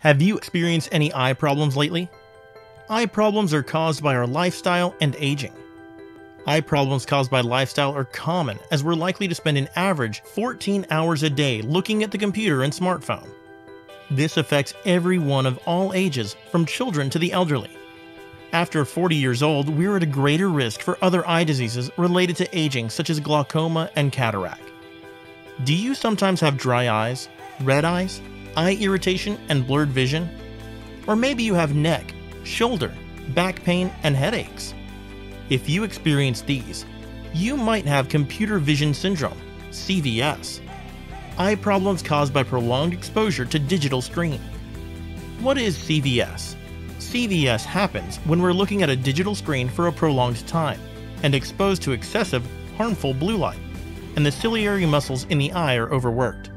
Have you experienced any eye problems lately? Eye problems are caused by our lifestyle and aging. Eye problems caused by lifestyle are common as we're likely to spend an average 14 hours a day looking at the computer and smartphone. This affects everyone of all ages, from children to the elderly. After 40 years old, we're at a greater risk for other eye diseases related to aging, such as glaucoma and cataract. Do you sometimes have dry eyes, red eyes, eye irritation, and blurred vision? Or maybe you have neck, shoulder, back pain, and headaches. If you experience these, you might have computer vision syndrome, CVS, eye problems caused by prolonged exposure to digital screen. What is CVS? CVS happens when we're looking at a digital screen for a prolonged time and exposed to excessive, harmful blue light, and the ciliary muscles in the eye are overworked.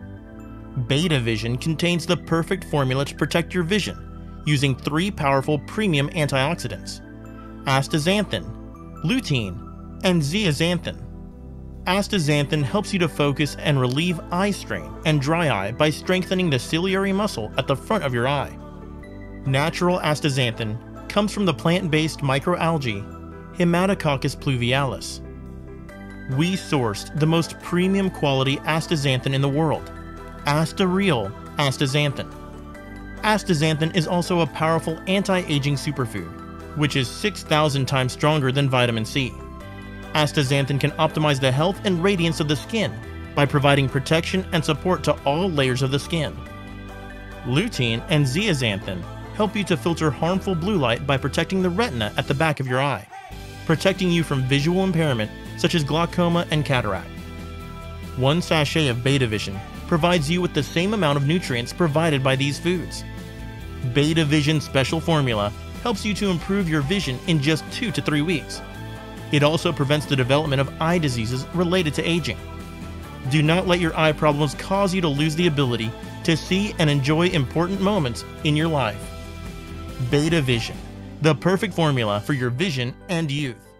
Beta Vision contains the perfect formula to protect your vision using three powerful premium antioxidants astaxanthin, lutein, and zeaxanthin. Astaxanthin helps you to focus and relieve eye strain and dry eye by strengthening the ciliary muscle at the front of your eye. Natural astaxanthin comes from the plant-based microalgae Haematococcus pluvialis. We sourced the most premium quality astaxanthin in the world, Asta-Real astaxanthin. Astaxanthin is also a powerful anti-aging superfood, which is 6,000 times stronger than vitamin C. Astaxanthin can optimize the health and radiance of the skin by providing protection and support to all layers of the skin. Lutein and zeaxanthin help you to filter harmful blue light by protecting the retina at the back of your eye, protecting you from visual impairment such as glaucoma and cataract. One sachet of Beta Vision provides you with the same amount of nutrients provided by these foods. Beta Vision Special Formula helps you to improve your vision in just 2 to 3 weeks. It also prevents the development of eye diseases related to aging. Do not let your eye problems cause you to lose the ability to see and enjoy important moments in your life. Beta Vision, the perfect formula for your vision and youth.